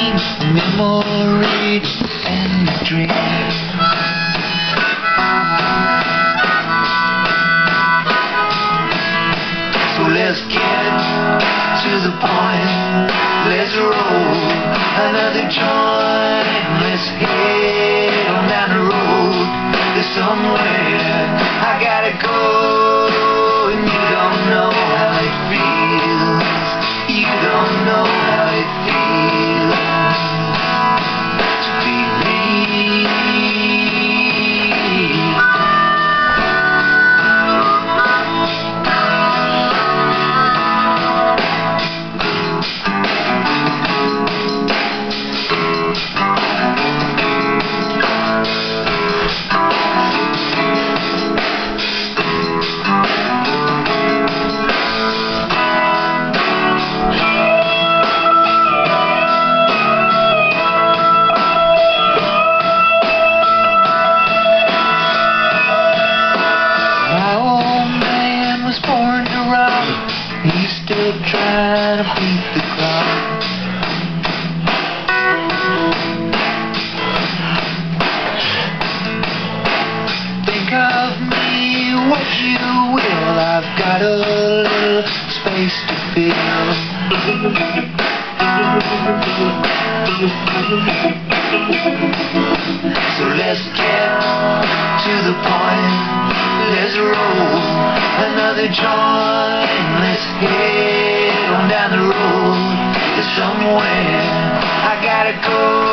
between memory and dream. So let's get to the point. Let's roll another joint. Let's hit. Think of me what you will. I've got a little space to fill So let's get to the point. Let's roll another joint. Let's hit somewhere. I gotta go.